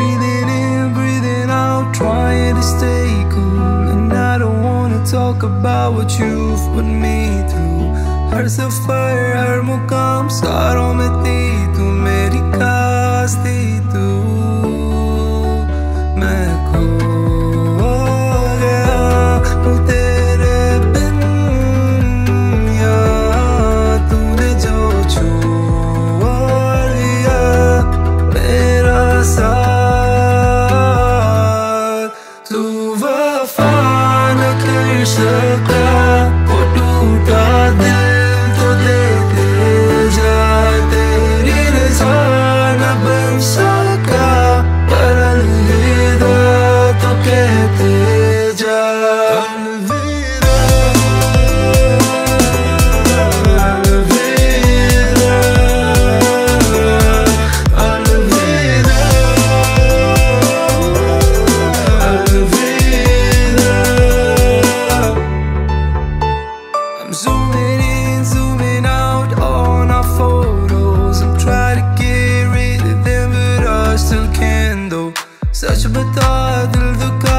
breathing in, breathing out, trying to stay cool. And I don't wanna talk about what you've put me through. हर सफर हर मुकाम सारों में थी तू मेरी खास थी سأشبت عاد الذكاء